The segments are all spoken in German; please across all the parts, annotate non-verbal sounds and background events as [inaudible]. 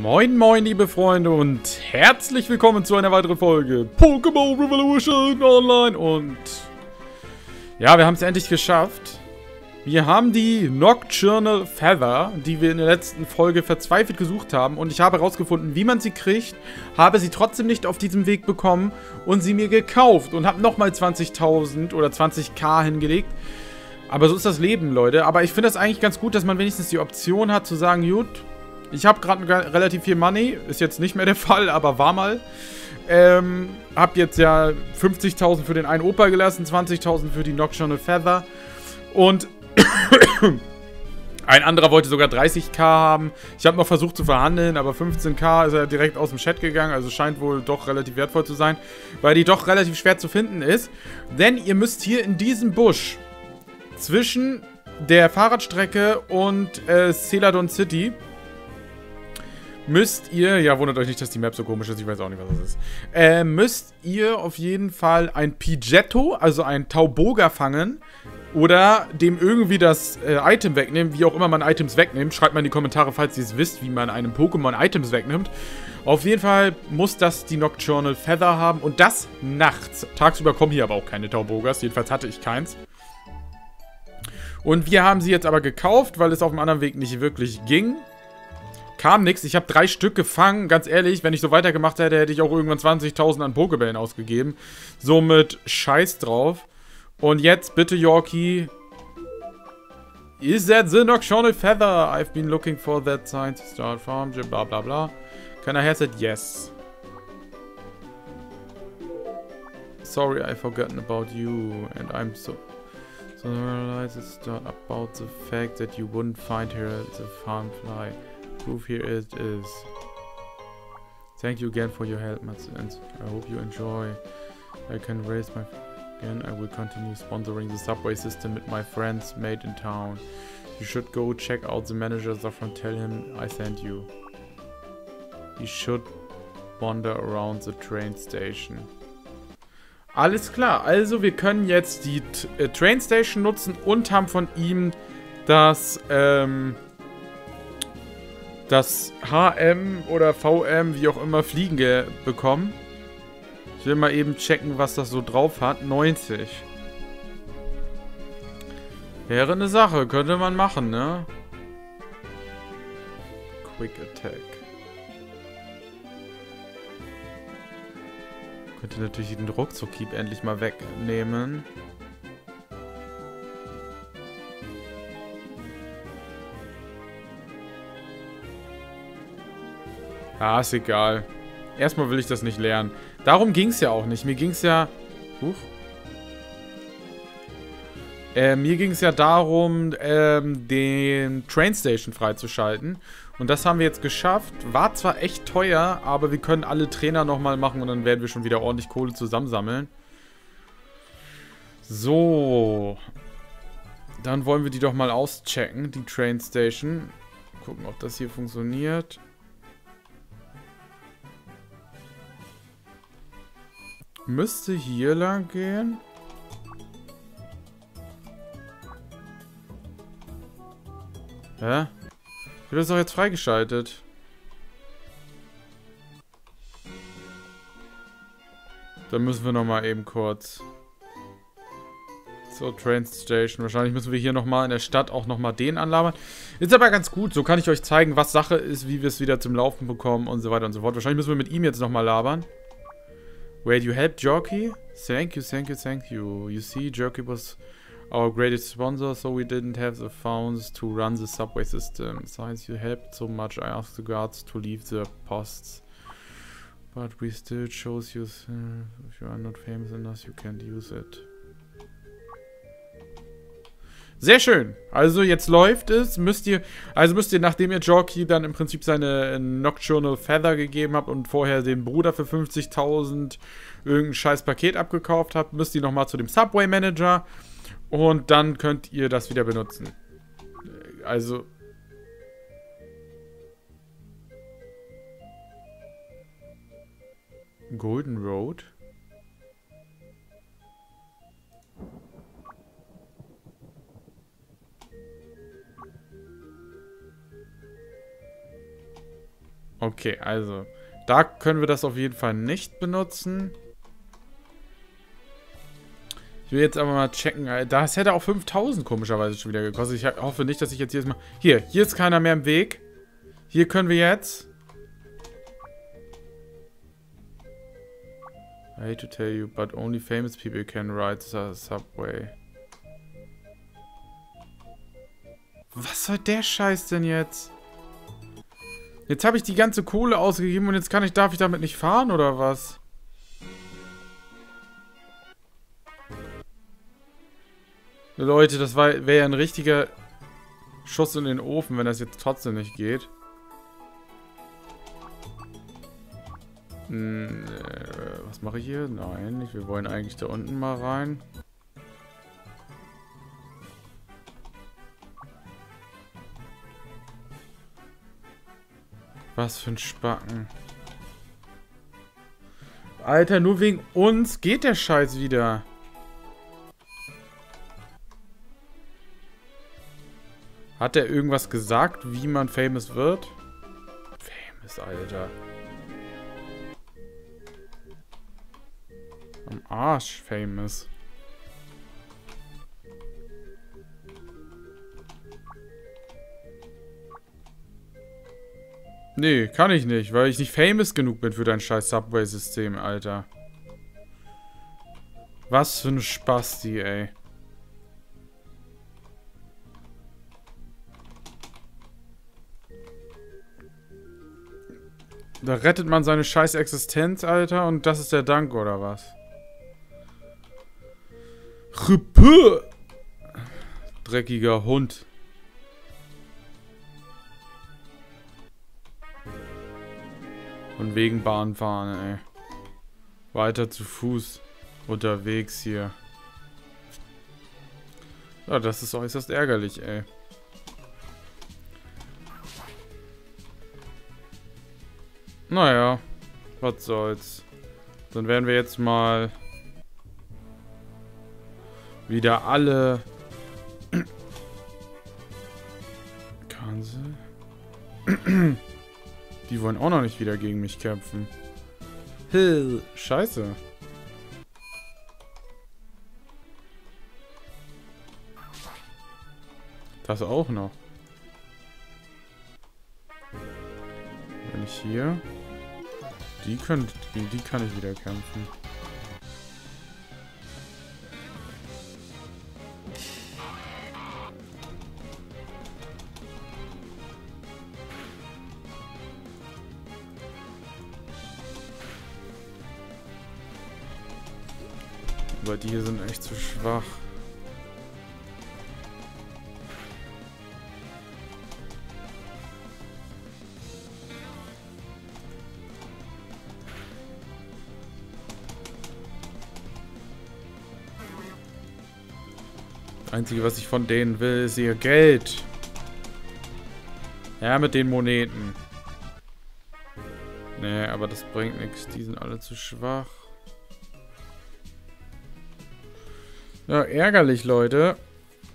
Moin moin liebe Freunde und herzlich willkommen zu einer weiteren Folge Pokémon Revolution Online und ja, wir haben es endlich geschafft. Wir haben die Nocturnal Feather, die wir in der letzten Folge verzweifelt gesucht haben und ich habe herausgefunden, wie man sie kriegt, habe sie trotzdem nicht auf diesem Weg bekommen und sie mir gekauft und habe nochmal 20.000 oder 20k hingelegt. Aber so ist das Leben, Leute. Aber ich finde das eigentlich ganz gut, dass man wenigstens die Option hat zu sagen, gut, ich habe gerade relativ viel Money. Ist jetzt nicht mehr der [laughs] Fall, aber war mal. Ähm, hab jetzt ja 50.000 für den einen Opa gelassen, 20.000 für die Nocturnal Feather. Und ein anderer wollte sogar 30k haben. Ich habe noch versucht zu verhandeln, aber 15k ist er direkt aus dem Chat gegangen. Also scheint wohl doch relativ wertvoll zu sein, weil die doch relativ schwer zu finden ist. Denn ihr müsst hier in diesem Busch zwischen der Fahrradstrecke und äh, Celadon City müsst ihr, ja wundert euch nicht, dass die Map so komisch ist, ich weiß auch nicht, was das ist, äh, müsst ihr auf jeden Fall ein Pigetto, also ein Tauboga fangen oder dem irgendwie das äh, Item wegnehmen, wie auch immer man Items wegnimmt. Schreibt mal in die Kommentare, falls ihr es wisst, wie man einem Pokémon Items wegnimmt. Auf jeden Fall muss das die Nocturnal Feather haben und das nachts. Tagsüber kommen hier aber auch keine Taubogas, jedenfalls hatte ich keins. Und wir haben sie jetzt aber gekauft, weil es auf dem anderen Weg nicht wirklich ging. Kam nichts. Ich habe drei Stück gefangen. Ganz ehrlich, wenn ich so weitergemacht hätte, hätte ich auch irgendwann 20.000 an Pokebällen ausgegeben. Somit scheiß drauf. Und jetzt bitte, Yorkie. Is that the Nocturnal Feather? I've been looking for that sign to start farm. Bla bla bla. Can I have it? Yes. Sorry, I've forgotten about you. And I'm so... So realize it's not about the fact that you wouldn't find her the farm fly. Proof here it is. Thank you again for your help, and I hope you enjoy. I can raise my... Again, I will continue sponsoring the subway system with my friends made in town. You should go check out the manager and tell him I sent you. You should wander around the train station. Alles klar, also wir können jetzt die äh, Train Station nutzen und haben von ihm das, ähm, das HM oder VM, wie auch immer, Fliegen bekommen. Ich will mal eben checken, was das so drauf hat. 90. Wäre eine Sache, könnte man machen, ne? Quick Attack. Könnte natürlich den Ruckzuck-Keep endlich mal wegnehmen. Ah, ist egal. Erstmal will ich das nicht lernen. Darum ging es ja auch nicht. Mir ging es ja... Huch. Äh, mir ging es ja darum, ähm, den Trainstation freizuschalten. Und das haben wir jetzt geschafft. War zwar echt teuer, aber wir können alle Trainer nochmal machen und dann werden wir schon wieder ordentlich Kohle zusammensammeln. So. Dann wollen wir die doch mal auschecken, die Trainstation. Gucken, ob das hier funktioniert. Müsste hier lang gehen. Hä? Ich habe das doch jetzt freigeschaltet. Dann müssen wir nochmal eben kurz. So, Train Station. Wahrscheinlich müssen wir hier nochmal in der Stadt auch nochmal den anlabern. Ist aber ganz gut. So kann ich euch zeigen, was Sache ist, wie wir es wieder zum Laufen bekommen und so weiter und so fort. Wahrscheinlich müssen wir mit ihm jetzt nochmal labern. Wait, you helped Jerky? Thank you, thank you, thank you. You see, Jerky was our greatest sponsor, so we didn't have the funds to run the subway system. Since you helped so much, I asked the guards to leave the posts. But we still chose you. If you are not famous enough, you can't use it. Sehr schön. Also jetzt läuft es. Müsst ihr, also müsst ihr, nachdem ihr Jockey dann im Prinzip seine Nocturnal Feather gegeben habt und vorher den Bruder für 50.000 irgendein scheiß Paket abgekauft habt, müsst ihr nochmal zu dem Subway Manager und dann könnt ihr das wieder benutzen. Also... Golden Road? Okay, also. Da können wir das auf jeden Fall nicht benutzen. Ich will jetzt aber mal checken. äh, Das hätte auch 5000 komischerweise schon wieder gekostet. Ich hoffe nicht, dass ich jetzt hier mal... Hier, hier ist keiner mehr im Weg. Hier können wir jetzt... I hate to tell you, but only famous people can ride the subway. Was soll der Scheiß denn jetzt? Jetzt habe ich die ganze Kohle ausgegeben und jetzt kann ich, darf ich damit nicht fahren, oder was? Leute, das wäre ja ein richtiger Schuss in den Ofen, wenn das jetzt trotzdem nicht geht. Hm, äh, was mache ich hier? Nein, wir wollen eigentlich da unten mal rein. Was für ein Spacken. Alter, nur wegen uns geht der Scheiß wieder. Hat er irgendwas gesagt, wie man famous wird? Famous, Alter. Am Arsch famous. Nee, kann ich nicht, weil ich nicht famous genug bin für dein scheiß Subway-System, Alter. Was für ein Spasti, ey. Da rettet man seine scheiß Existenz, Alter, und das ist der Dank, oder was? Rüppe! Dreckiger Hund. Und wegen Bahnfahren, ey. Weiter zu Fuß. Unterwegs hier. Ja, das ist äußerst ärgerlich, ey. Naja, was soll's. Dann werden wir jetzt mal wieder alle [clears throat] Kanse. [clears throat] Die wollen auch noch nicht wieder gegen mich kämpfen. Hill. Scheiße. Das auch noch. Wenn ich hier... Die können, gegen die kann ich wieder kämpfen. Aber die hier sind echt zu schwach. Einzige, was ich von denen will, ist ihr Geld. Ja, mit den Moneten. Nee, aber das bringt nichts. Die sind alle zu schwach. Ja, ärgerlich, Leute.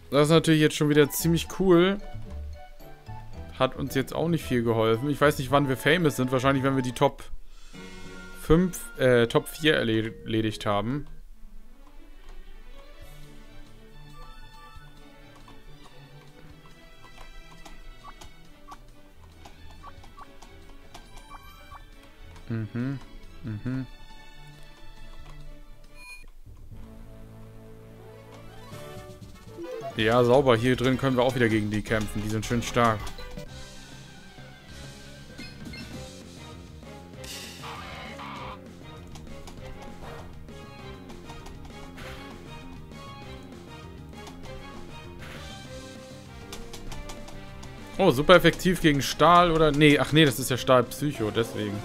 Das ist natürlich jetzt schon wieder ziemlich cool. Hat uns jetzt auch nicht viel geholfen. Ich weiß nicht, wann wir famous sind. Wahrscheinlich, wenn wir die Top 5, äh, Top 4 erledigt haben. Mhm. Mhm. Ja, sauber. Hier drin können wir auch wieder gegen die kämpfen. Die sind schön stark. Oh, super effektiv gegen Stahl oder... Nee, ach nee, das ist ja Stahl Psycho, deswegen.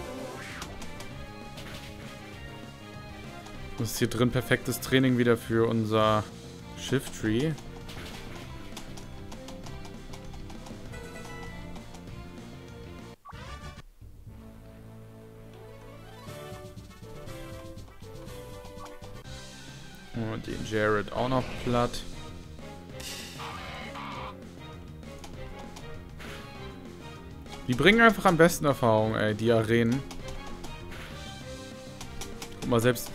Das ist hier drin perfektes Training wieder für unser Shift Jared auch noch platt. Die bringen einfach am besten Erfahrung, ey, die Arenen. Guck mal, selbst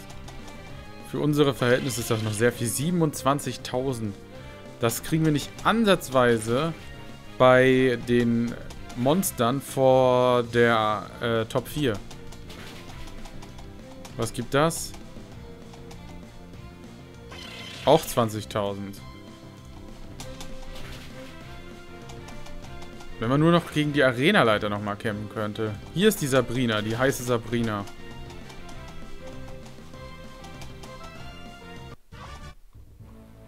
für unsere Verhältnisse ist das noch sehr viel. 27.000. Das kriegen wir nicht ansatzweise bei den Monstern vor der äh, Top 4. Was gibt das? Auch 20.000. Wenn man nur noch gegen die Arenaleiter nochmal kämpfen könnte. Hier ist die Sabrina, die heiße Sabrina.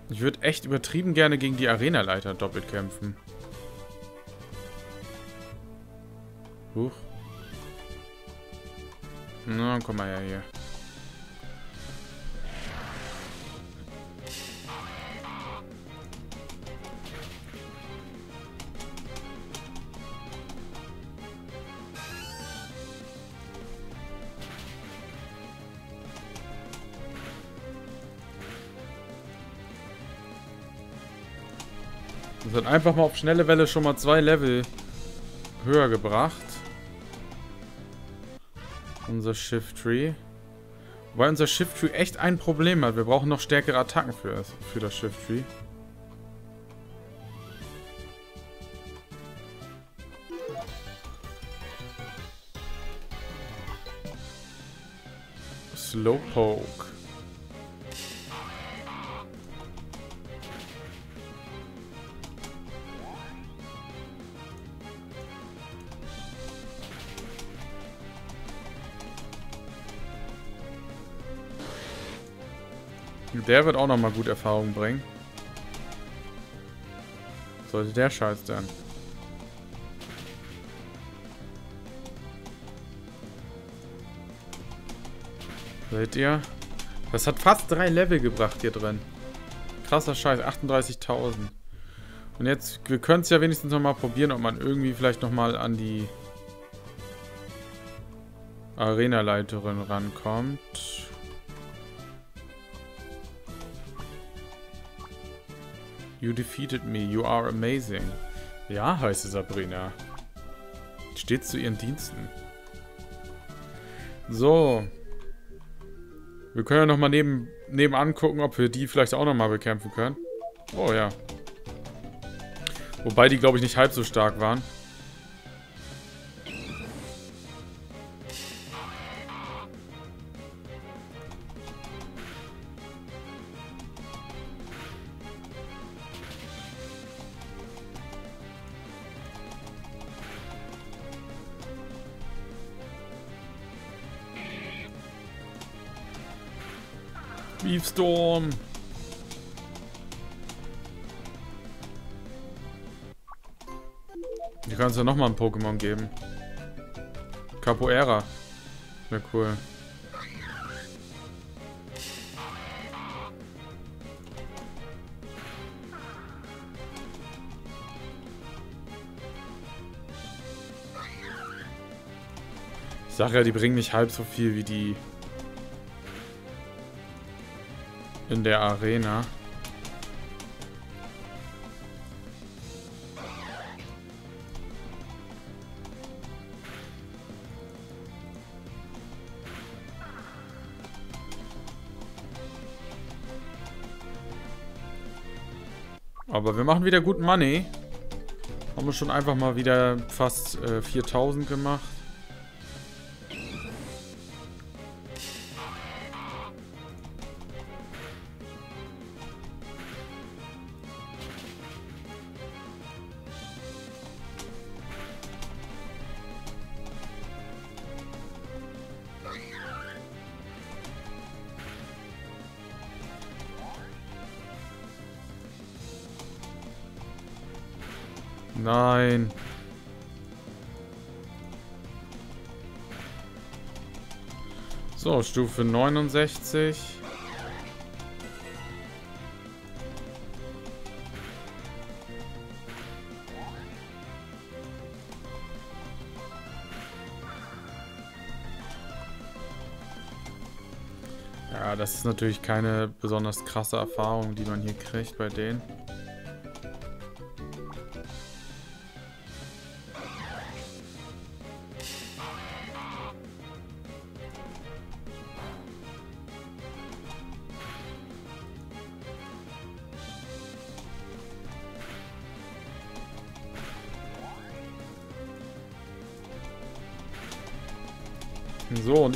Ich würde echt übertrieben gerne gegen die Arenaleiter doppelt kämpfen. Huch. Na, komm mal her hier. Das hat einfach mal auf schnelle Welle schon mal zwei Level höher gebracht. Unser Shift Tree. Wobei unser Shift Tree echt ein Problem hat. Wir brauchen noch stärkere Attacken für, für das Shift Tree. Slowpoke. Der wird auch nochmal gut Erfahrung bringen. Sollte der Scheiß dann. Seht ihr? Das hat fast drei Level gebracht hier drin. Krasser Scheiß, 38.000. Und jetzt, wir können es ja wenigstens nochmal probieren, ob man irgendwie vielleicht nochmal an die Arena-Leiterin rankommt. You defeated me. You are amazing. Ja, heiße Sabrina. Steht zu ihren Diensten. So. Wir können ja nochmal neben, nebenan gucken, ob wir die vielleicht auch nochmal bekämpfen können. Oh ja. Wobei die, glaube ich, nicht halb so stark waren. Beefstorm. Hier kannst du nochmal ein Pokémon geben. Capoeira. Wäre cool. Ich sag ja, die bringen nicht halb so viel wie die in der Arena. Aber wir machen wieder gut Money. Haben wir schon einfach mal wieder fast äh, 4000 gemacht. Nein. So, Stufe 69. Ja, das ist natürlich keine besonders krasse Erfahrung, die man hier kriegt bei denen.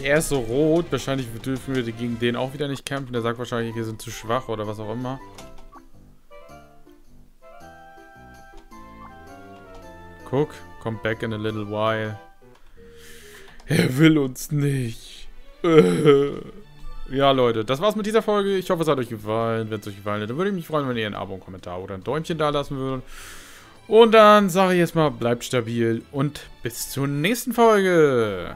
Er ist so rot. Wahrscheinlich dürfen wir gegen den auch wieder nicht kämpfen. Der sagt wahrscheinlich, wir sind zu schwach oder was auch immer. Guck, come back in a little while. Er will uns nicht. [laughs] Ja, Leute, das war's mit dieser Folge. Ich hoffe, es hat euch gefallen. Wenn es euch gefallen hat, dann würde ich mich freuen, wenn ihr ein Abo, einen Kommentar oder ein Däumchen da lassen würdet. Und dann sage ich jetzt mal, bleibt stabil und bis zur nächsten Folge.